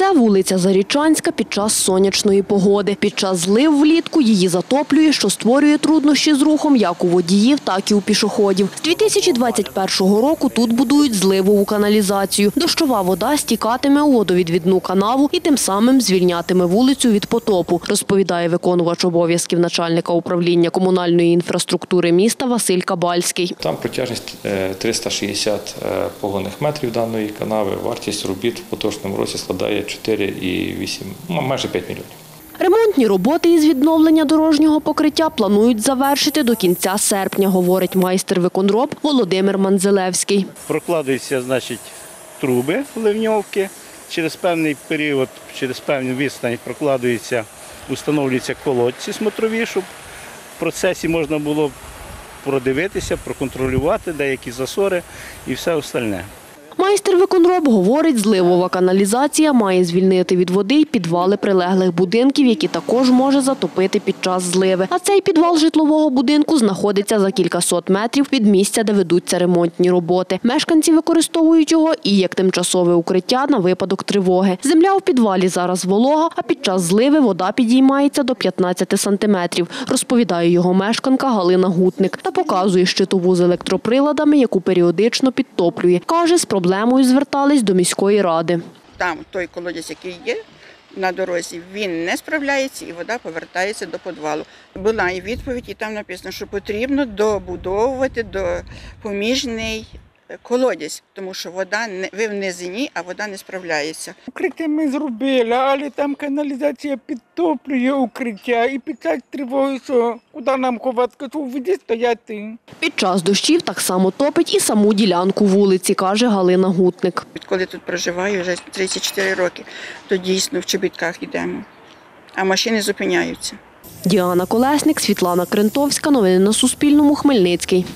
Це вулиця Зарічанська під час сонячної погоди. Під час злив влітку її затоплює, що створює труднощі з рухом як у водіїв, так і у пішоходів. З 2021 року тут будують зливову каналізацію. Дощова вода стікатиме у водовідвідну канаву і тим самим звільнятиме вулицю від потопу, розповідає виконувач обов'язків начальника управління комунальної інфраструктури міста Василь Кабальський. Там протяжність е, 360 е, погонних метрів даної канави. Вартість робіт в поточному році складає 4,8, ну, майже 5 мільйонів. Ремонтні роботи із відновлення дорожнього покриття планують завершити до кінця серпня, говорить майстер виконроб Володимир Манзелевський. прокладуються значить, труби ливньовки. Через певний період, через певну відстань прокладуються, установлюються колодці смотрові, щоб в процесі можна було продивитися, проконтролювати деякі засори і все остальне. Майстер виконроб говорить, зливова каналізація має звільнити від води й підвали прилеглих будинків, які також може затопити під час зливи. А цей підвал житлового будинку знаходиться за кількасот метрів від місця, де ведуться ремонтні роботи. Мешканці використовують його і як тимчасове укриття на випадок тривоги. Земля у підвалі зараз волога, а під час зливи вода підіймається до 15 сантиметрів, розповідає його мешканка Галина Гутник та показує щитову з електроприладами, яку періодично підтоплює. Каже, з проблемою звертались до міської ради. там той колодязь, який є на дорозі, він не справляється і вода повертається до підвалу. Була і відповідь, і там написано, що потрібно добудовувати допоміжний колодязь, тому що вода не ви в низині, а вода не справляється. Укриття ми зробили, але там каналізація підтоплює укриття і під час тривоги, що куди нам ховати, що в воді стояти. Під час дощів так само топить і саму ділянку вулиці, каже Галина Гутник. Відколи тут проживаю вже 34 роки, то дійсно в чобітках йдемо, а машини зупиняються. Діана Колесник, Світлана Крентовська. Новини на Суспільному. Хмельницький.